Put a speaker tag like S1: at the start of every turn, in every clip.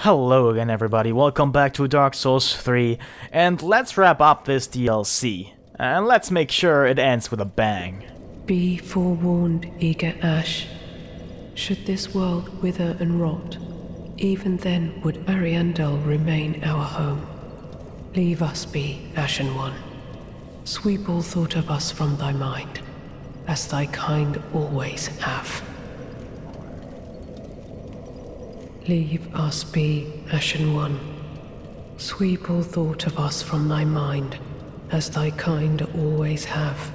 S1: Hello again everybody, welcome back to Dark Souls 3, and let's wrap up this DLC. And let's make sure it ends with a bang.
S2: Be forewarned, eager Ash. Should this world wither and rot, even then would Ariandel remain our home. Leave us be, Ashen One. Sweep all thought of us from thy mind, as thy kind always have. Leave us be, Ashen One. Sweep all thought of us from thy mind, as thy kind always have.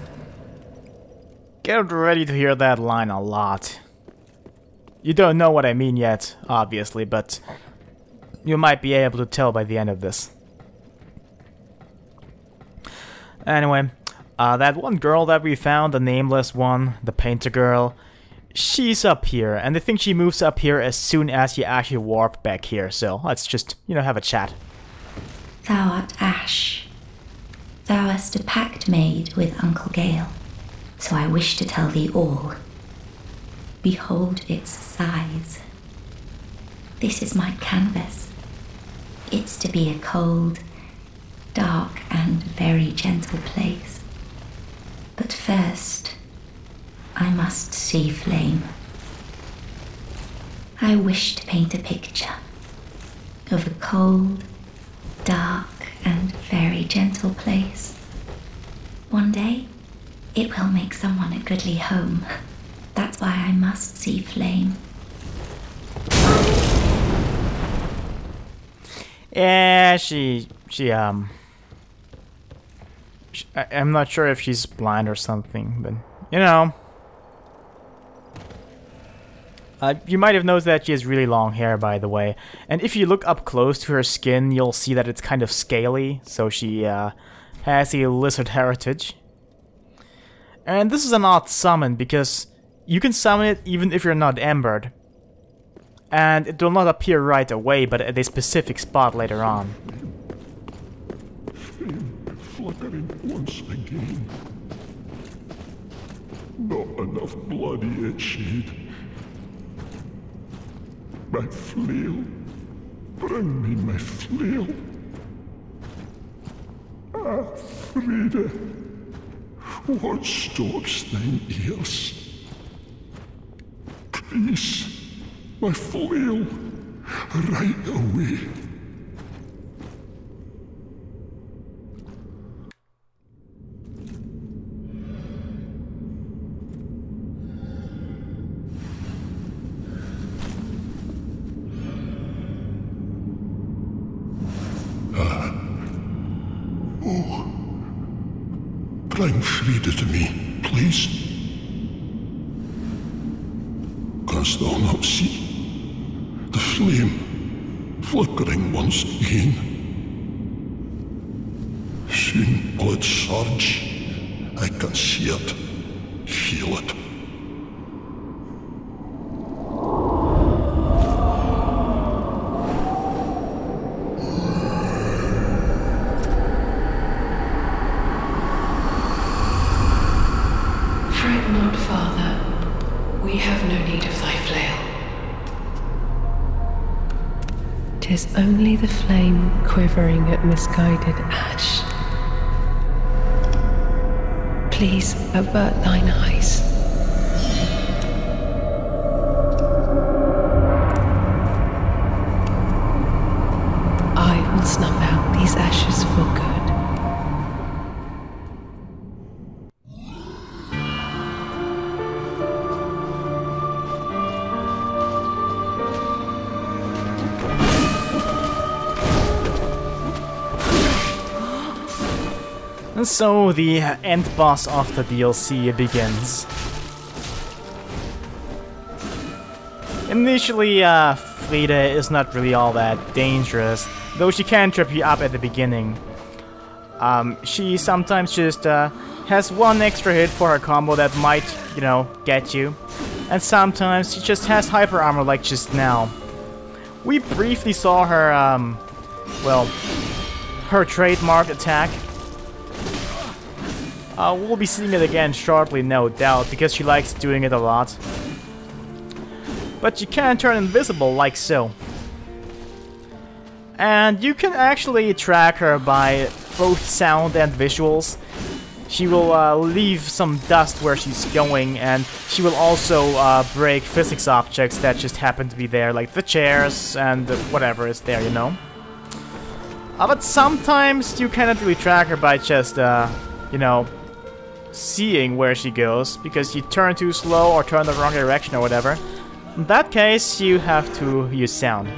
S1: Get ready to hear that line a lot. You don't know what I mean yet, obviously, but you might be able to tell by the end of this. Anyway, uh, that one girl that we found, the nameless one, the painter girl, she's up here, and I think she moves up here as soon as you actually warp back here, so let's just, you know, have a chat.
S3: Thou art Ash. Thou hast a pact made with Uncle Gale, so I wish to tell thee all. Behold its size. This is my canvas. It's to be a cold, dark, and very gentle place. But first, I must see flame. I wish to paint a picture of a cold, dark, and very gentle place. One day, it will make someone a goodly home. That's why I must see flame.
S1: Yeah, she, she, um, she, I, I'm not sure if she's blind or something, but, you know. Uh, you might have noticed that she has really long hair, by the way. And if you look up close to her skin, you'll see that it's kind of scaly, so she, uh, has a lizard heritage. And this is an odd summon, because you can summon it even if you're not embered and it will not appear right away, but at a specific spot later on.
S4: Not enough. My flail. Bring me my flail. Ah, Friede. What stops thine ears? Please my flail right away. Ah. Oh. Bring Friede to me, please. Canst thou not see? the flame flickering once again. Soon will it surge. I can see it, feel it.
S2: Fret not, Father. We have no need of thy flail. Tis only the flame quivering at misguided ash. Please avert thine eyes.
S1: So the end boss of the DLC begins. Initially, uh, Friede is not really all that dangerous, though she can trip you up at the beginning. Um, she sometimes just uh, has one extra hit for her combo that might, you know, get you. And sometimes she just has hyper armor like just now. We briefly saw her, um, well, her trademark attack. Uh, we'll be seeing it again shortly, no doubt, because she likes doing it a lot. But she can turn invisible like so. And you can actually track her by both sound and visuals. She will uh, leave some dust where she's going, and she will also uh, break physics objects that just happen to be there, like the chairs and whatever is there, you know? Uh, but sometimes you cannot really track her by just, uh, you know, seeing where she goes, because you turn too slow or turn the wrong direction or whatever. In that case, you have to use sound.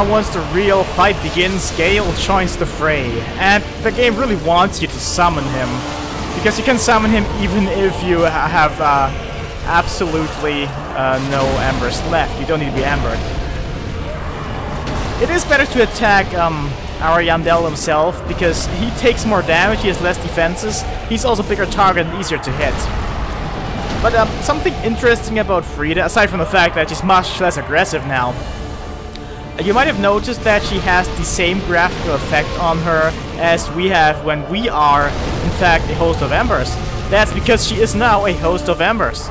S1: Now once the real fight begins, Gale joins the fray. And the game really wants you to summon him. Because you can summon him even if you have uh, absolutely uh, no embers left. You don't need to be embered. It is better to attack um, our himself, because he takes more damage, he has less defenses, he's also a bigger target and easier to hit. But um, something interesting about Friede, aside from the fact that she's much less aggressive now, you might have noticed that she has the same graphical effect on her as we have when we are, in fact, a host of embers. That's because she is now a host of embers.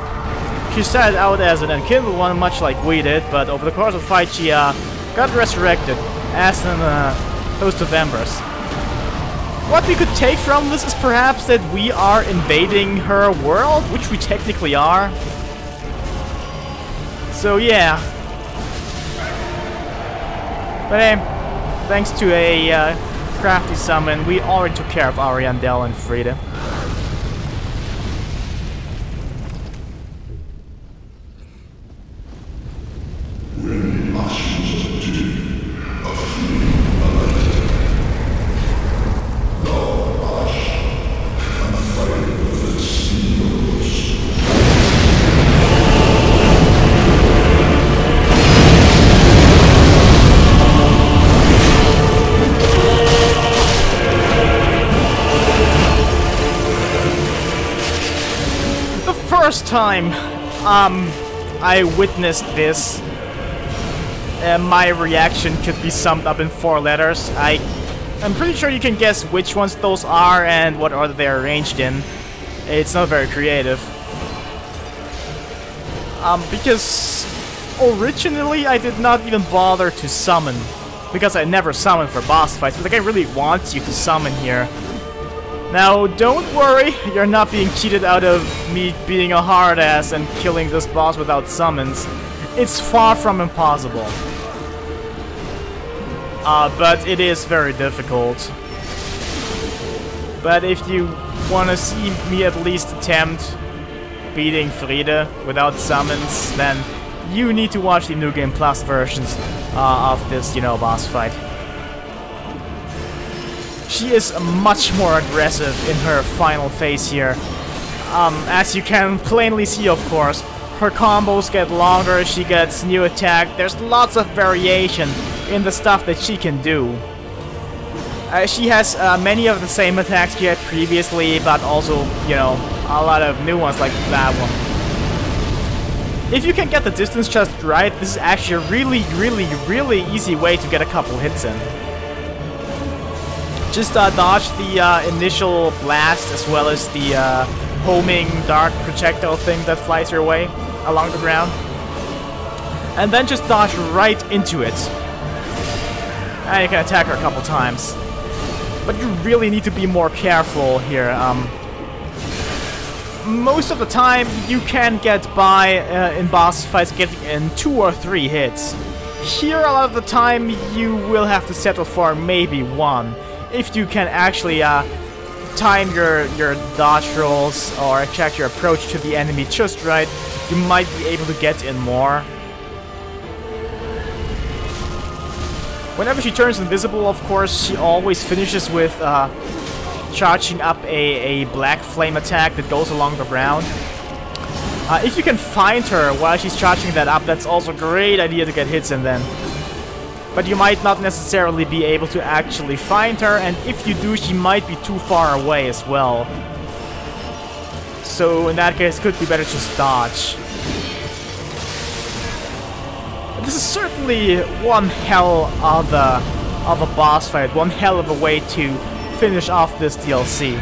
S1: She started out as an enkindled one, much like we did, but over the course of the fight she uh, got resurrected as an uh, host of embers. What we could take from this is perhaps that we are invading her world, which we technically are. So yeah, but hey, thanks to a uh, crafty summon, we already took care of Ariandel and Friede. Time um, I witnessed this, uh, my reaction could be summed up in four letters. I, I'm pretty sure you can guess which ones those are and what order they're arranged in. It's not very creative. Um, because originally I did not even bother to summon. Because I never summoned for boss fights, but game really wants you to summon here. Now, don't worry, you're not being cheated out of me being a hard ass and killing this boss without summons. It's far from impossible. Uh, but it is very difficult. But if you want to see me at least attempt beating Friede without summons, then you need to watch the New Game Plus versions uh, of this, you know, boss fight. She is much more aggressive in her final phase here. Um, as you can plainly see, of course, her combos get longer, she gets new attack, there's lots of variation in the stuff that she can do. Uh, she has uh, many of the same attacks she had previously, but also, you know, a lot of new ones like that one. If you can get the distance just right, this is actually a really, really, really easy way to get a couple hits in. Just uh, dodge the uh, initial blast as well as the uh, homing dark projectile thing that flies your way along the ground. And then just dodge right into it. And you can attack her a couple times. But you really need to be more careful here. Um, most of the time, you can get by uh, in boss fights getting in two or three hits. Here, a lot of the time, you will have to settle for maybe one. If you can actually uh, time your, your dodge rolls or check your approach to the enemy just right, you might be able to get in more. Whenever she turns invisible, of course, she always finishes with uh, charging up a, a black flame attack that goes along the ground. Uh, if you can find her while she's charging that up, that's also a great idea to get hits in then. But you might not necessarily be able to actually find her, and if you do, she might be too far away as well. So in that case, it could be better just dodge. This is certainly one hell of a, of a boss fight, one hell of a way to finish off this DLC.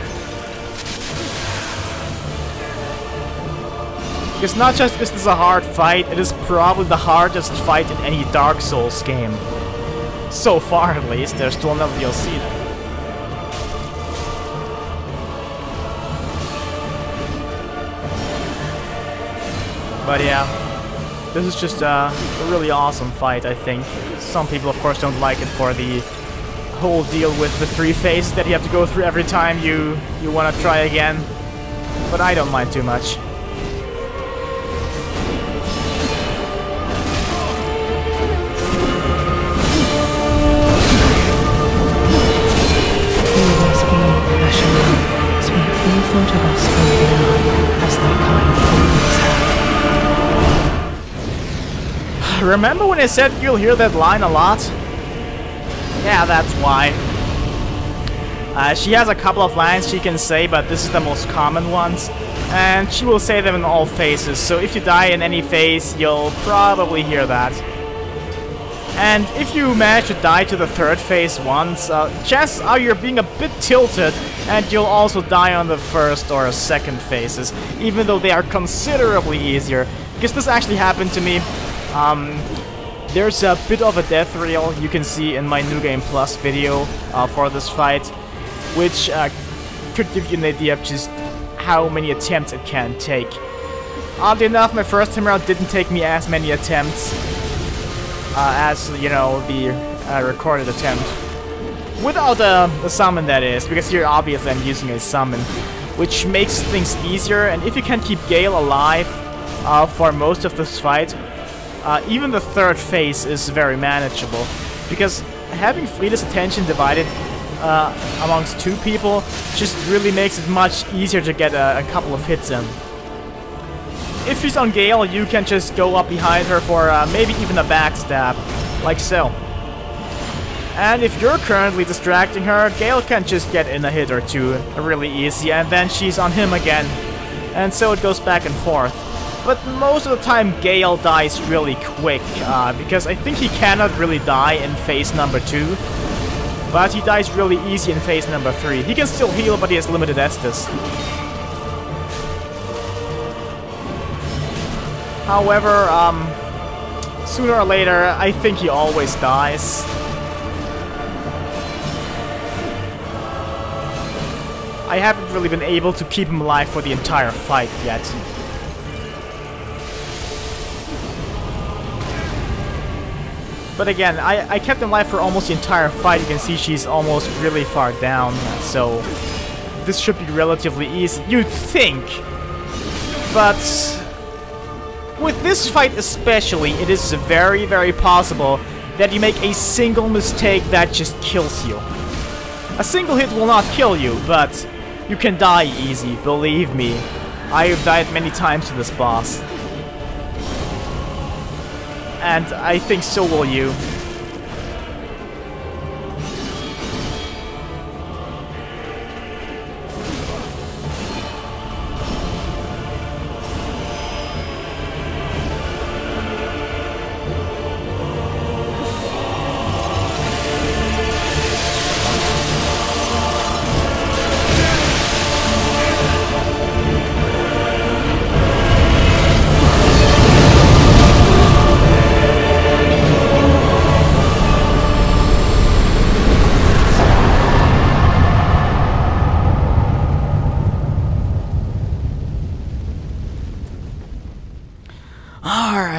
S1: Because not just is a hard fight, it is probably the hardest fight in any Dark Souls game. So far at least, there's still another DLC But yeah, this is just uh, a really awesome fight, I think. Some people, of course, don't like it for the whole deal with the three phases that you have to go through every time you, you want to try again. But I don't mind too much.
S2: Thought of us as their kind always have.
S1: Remember when I said you'll hear that line a lot? Yeah, that's why. Uh, she has a couple of lines she can say, but this is the most common ones. And she will say them in all phases, so if you die in any phase, you'll probably hear that. And if you manage to die to the third phase once, uh, chances are you're being a bit tilted, and you'll also die on the first or second phases, even though they are considerably easier. Because this actually happened to me. Um, there's a bit of a death reel you can see in my New Game Plus video uh, for this fight, which uh, could give you an idea of just how many attempts it can take. Oddly enough, my first time around didn't take me as many attempts uh, as, you know, the uh, recorded attempt. Without uh, a summon, that is, because here obviously I'm using a summon, which makes things easier, and if you can keep Gale alive uh, for most of this fight, uh, even the third phase is very manageable, because having Friede's attention divided uh, amongst two people just really makes it much easier to get a, a couple of hits in. If she's on Gale, you can just go up behind her for uh, maybe even a backstab, like so. And if you're currently distracting her, Gale can just get in a hit or two really easy, and then she's on him again. And so it goes back and forth. But most of the time Gale dies really quick, uh, because I think he cannot really die in phase number 2. But he dies really easy in phase number 3. He can still heal, but he has limited Estus. However, um, sooner or later, I think he always dies. Really been able to keep him alive for the entire fight yet. But again, I, I kept him alive for almost the entire fight. You can see she's almost really far down, so this should be relatively easy. You'd think, but With this fight especially, it is very, very possible that you make a single mistake that just kills you. A single hit will not kill you, but you can die easy, believe me. I have died many times to this boss. And I think so will you.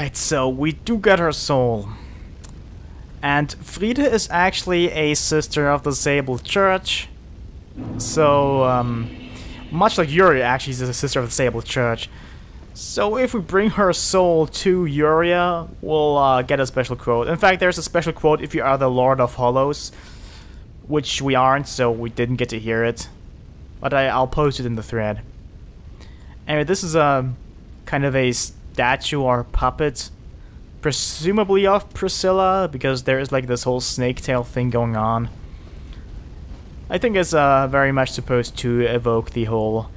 S1: Alright, so we do get her soul. And Friede is actually a sister of the Sable Church. So, um, much like Yuria actually is a sister of the Sable Church. So if we bring her soul to Yuria, we'll uh, get a special quote. In fact, there's a special quote if you are the Lord of Hollows. Which we aren't, so we didn't get to hear it. But I, I'll post it in the thread. Anyway, this is a kind of a statue or puppet, presumably of Priscilla, because there is like this whole snake tail thing going on. I think it's uh, very much supposed to evoke the whole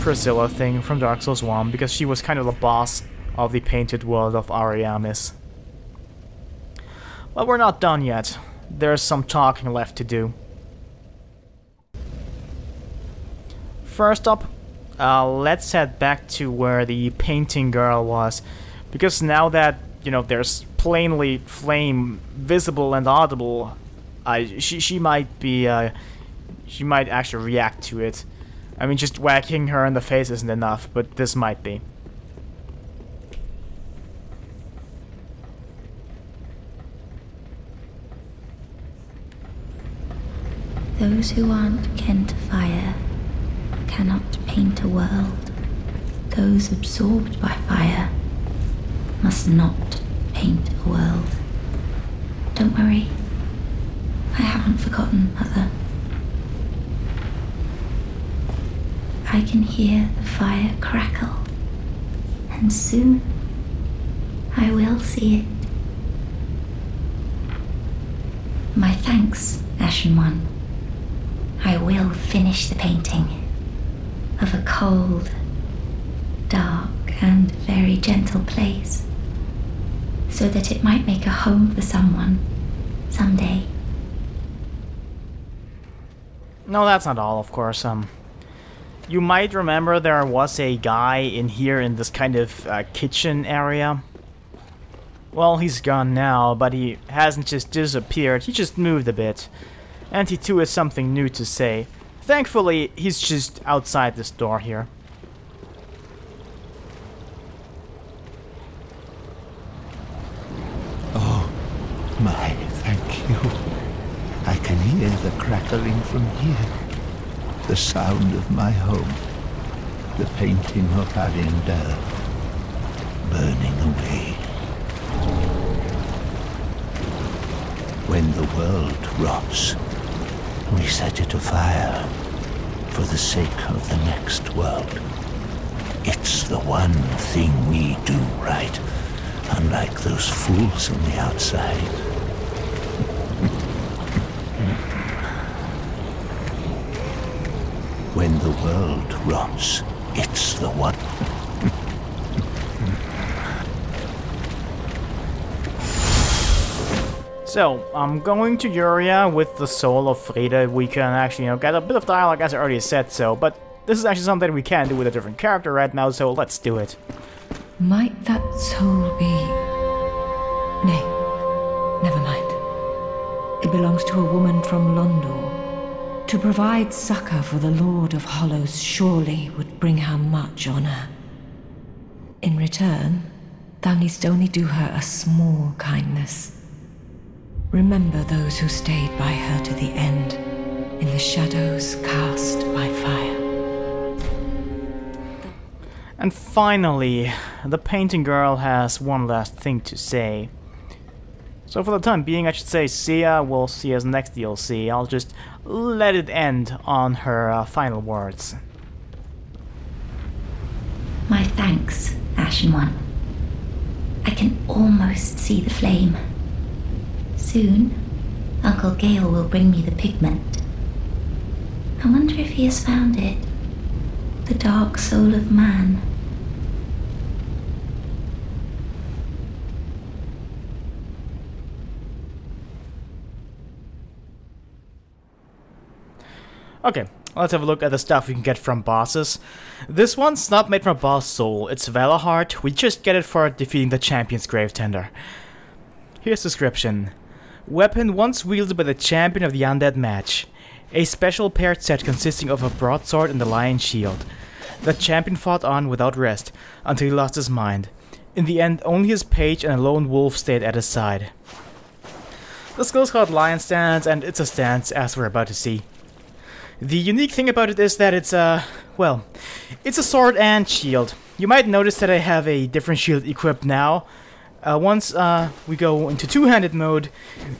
S1: Priscilla thing from Dark Souls 1, because she was kind of the boss of the painted world of Ariamis. But we're not done yet. There's some talking left to do. First up, uh, let's head back to where the painting girl was. Because now that, you know, there's plainly flame visible and audible, uh, she, she might be, uh, she might actually react to it. I mean, just whacking her in the face isn't enough, but this might be.
S3: Those who aren't kin to fire cannot paint a world. Those absorbed by fire must not paint a world. Don't worry, I haven't forgotten, Mother. I can hear the fire crackle, and soon I will see it. My thanks, Ashen One. I will finish the painting of a cold, dark, and very gentle place so that it might make a home for someone someday.
S1: No, that's not all, of course. Um, you might remember there was a guy in here in this kind of uh, kitchen area. Well, he's gone now, but he hasn't just disappeared, he just moved a bit. And he too has something new to say. Thankfully, he's just outside this door here.
S5: Oh, my, thank you. I can hear the crackling from here. The sound of my home. The painting of Ariandel. Burning away. When the world rots, we set it afire for the sake of the next world. It's the one thing we do right, unlike those fools on the outside. when the world rots, it's the one.
S1: So, I'm going to Yuria with the soul of Friede. We can actually, you know, get a bit of dialogue as I already said so, but this is actually something we can do with a different character right now, so let's do it.
S2: Might that soul be. Nay, never mind. It belongs to a woman from Londor. To provide succor for the Lord of Hollows surely would bring her much honor. In return, thou needst only do her a small kindness. Remember those who stayed by her to the end, in the shadows cast by fire.
S1: And finally, the painting girl has one last thing to say. So for the time being, I should say see ya, we'll see us next DLC. I'll just let it end on her uh, final words.
S3: My thanks, Ashen One. I can almost see the flame. Soon, Uncle Gale will bring me the pigment. I wonder if he has found it. The dark soul of man.
S1: Okay, let's have a look at the stuff we can get from bosses. This one's not made from boss soul, it's Valorheart, we just get it for defeating the champion's Gravetender. Here's the description. Weapon once wielded by the champion of the undead match. A special paired set consisting of a broadsword and a lion shield. The champion fought on without rest, until he lost his mind. In the end, only his page and a lone wolf stayed at his side. The skill's called Lion Stance, and it's a stance, as we're about to see. The unique thing about it is that it's a, well, it's a sword and shield. You might notice that I have a different shield equipped now. Uh, once uh, we go into two-handed mode,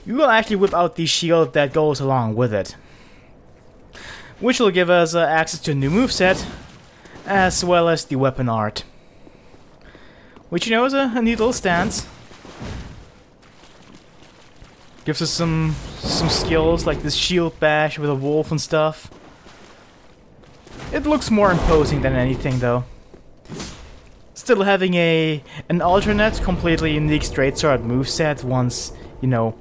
S1: you will actually whip out the shield that goes along with it. Which will give us uh, access to a new moveset, as well as the weapon art. Which you know is a, a neat little stance. Gives us some some skills like this shield bash with a wolf and stuff. It looks more imposing than anything though. Still having a an alternate, completely unique straight sword moveset once, you know,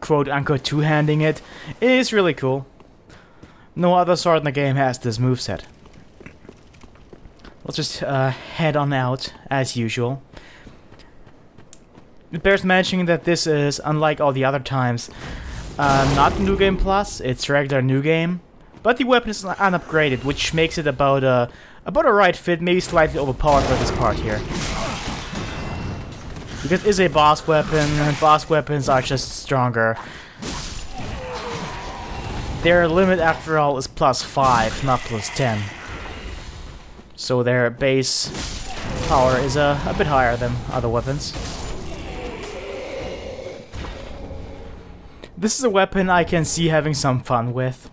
S1: quote unquote two-handing it, is really cool. No other sword in the game has this moveset. Let's just uh, head on out as usual. It bears mentioning that this is, unlike all the other times, uh, not New Game Plus, it's regular New Game. But the weapon is unupgraded, which makes it about a, about a right fit, maybe slightly overpowered for this part here. Because it's a boss weapon, and boss weapons are just stronger. Their limit, after all, is plus 5, not plus 10. So their base power is a, a bit higher than other weapons. This is a weapon I can see having some fun with.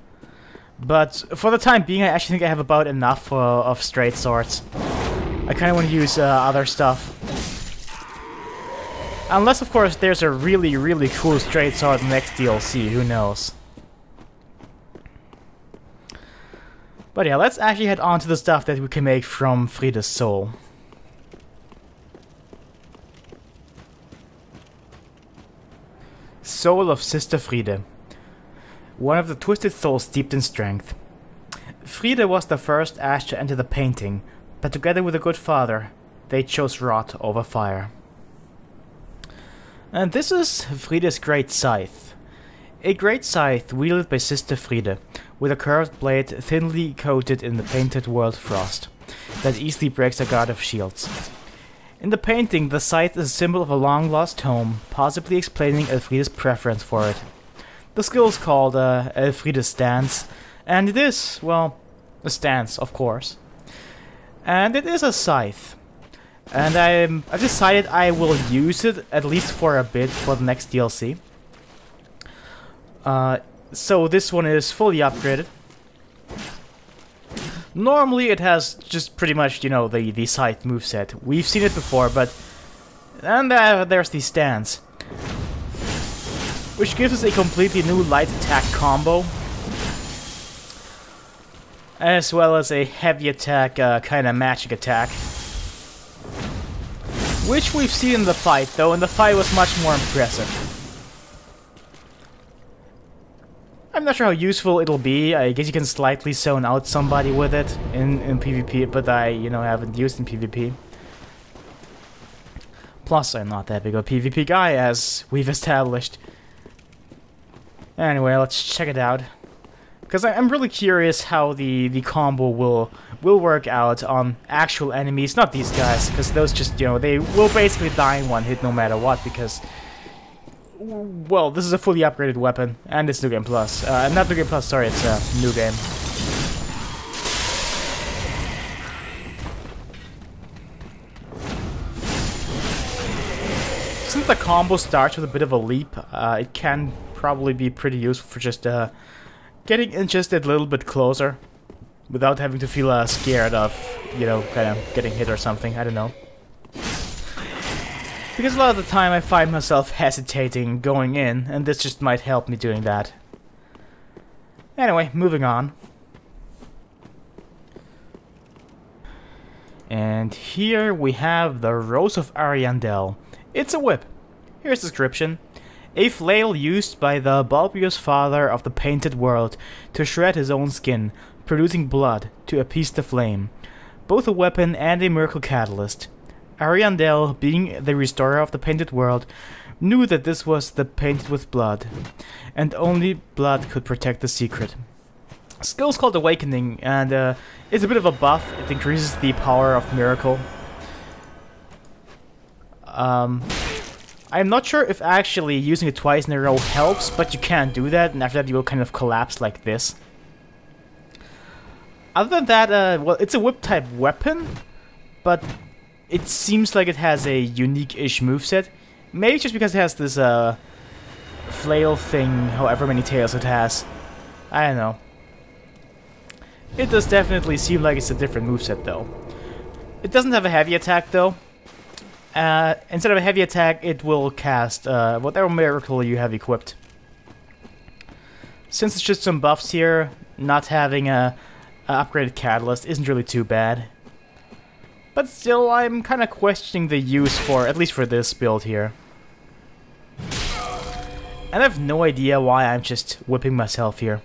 S1: But for the time being, I actually think I have about enough uh, of straight swords. I kind of want to use uh, other stuff. Unless, of course, there's a really, really cool straight sword next DLC, who knows. But yeah, let's actually head on to the stuff that we can make from Friede's soul. Soul of Sister Friede. One of the twisted souls steeped in strength. Friede was the first Ash to enter the painting, but together with a good father, they chose rot over fire. And this is Friede's great scythe. A great scythe wielded by Sister Friede, with a curved blade thinly coated in the painted world frost, that easily breaks a guard of shields. In the painting, the scythe is a symbol of a long-lost home, possibly explaining Elfriede's preference for it. The skill is called uh, Elfriede's Stance, and it is, well, a stance, of course. And it is a scythe. And I'm, I've decided I will use it, at least for a bit, for the next DLC. Uh, so this one is fully upgraded. Normally it has just pretty much, you know, the, the scythe moveset. We've seen it before, but... And uh, there's the stance. Which gives us a completely new light attack combo. As well as a heavy attack, uh, kind of magic attack. Which we've seen in the fight, though, and the fight was much more impressive. I'm not sure how useful it'll be. I guess you can slightly zone out somebody with it in, in PvP, but I, you know, haven't used in PvP. Plus, I'm not that big of a PvP guy, as we've established. Anyway, let's check it out. Because I'm really curious how the, the combo will will work out on actual enemies, not these guys, because those just, you know, they will basically die in one hit no matter what, because well, this is a fully upgraded weapon, and it's New Game Plus. Uh, not New Game Plus, sorry, it's a uh, New Game. Combo starts with a bit of a leap, uh, it can probably be pretty useful for just uh, getting in just a little bit closer without having to feel uh, scared of, you know, kind of getting hit or something. I don't know. Because a lot of the time I find myself hesitating going in, and this just might help me doing that. Anyway, moving on. And here we have the Rose of Ariandel. It's a whip. Here's the description. A flail used by the bulbous father of the painted world to shred his own skin, producing blood to appease the flame. Both a weapon and a miracle catalyst. Ariandel, being the restorer of the painted world, knew that this was the painted with blood, and only blood could protect the secret. Skill's called Awakening, and uh, it's a bit of a buff. It increases the power of Miracle. Um, I'm not sure if actually using it twice in a row helps, but you can do that, and after that you will kind of collapse like this. Other than that, uh, well, it's a whip-type weapon, but it seems like it has a unique-ish moveset. Maybe just because it has this, uh, flail thing, however many tails it has. I don't know. It does definitely seem like it's a different moveset though. It doesn't have a heavy attack though. Uh, instead of a heavy attack, it will cast uh, whatever miracle you have equipped. Since it's just some buffs here, not having a, a upgraded catalyst isn't really too bad. But still, I'm kind of questioning the use for, at least for this build here. And I have no idea why I'm just whipping myself here.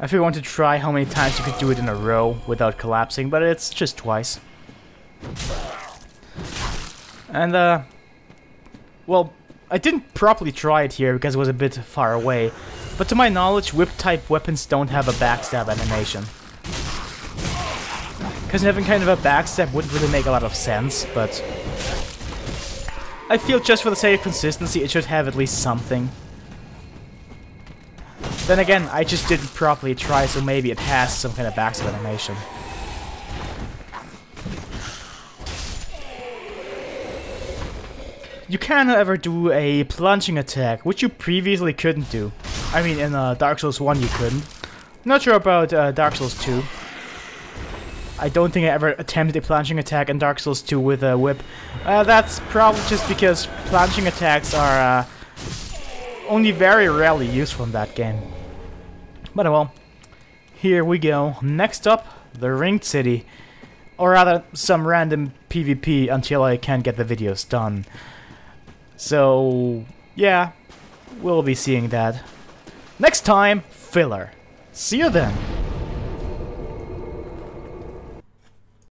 S1: I figured I want to try how many times you could do it in a row without collapsing, but it's just twice. And, uh... Well, I didn't properly try it here because it was a bit far away, but to my knowledge, whip-type weapons don't have a backstab animation. Because having kind of a backstab wouldn't really make a lot of sense, but... I feel just for the sake of consistency, it should have at least something. Then again, I just didn't properly try, so maybe it has some kind of backstab animation. You can, however, do a plunging attack, which you previously couldn't do. I mean, in uh, Dark Souls 1 you couldn't. Not sure about uh, Dark Souls 2. I don't think I ever attempted a plunging attack in Dark Souls 2 with a whip. Uh, that's probably just because plunging attacks are uh, only very rarely useful in that game. But well, here we go. Next up, the Ringed City. Or rather, some random PvP until I can get the videos done. So, yeah, we'll be seeing that. Next time, filler. See you then.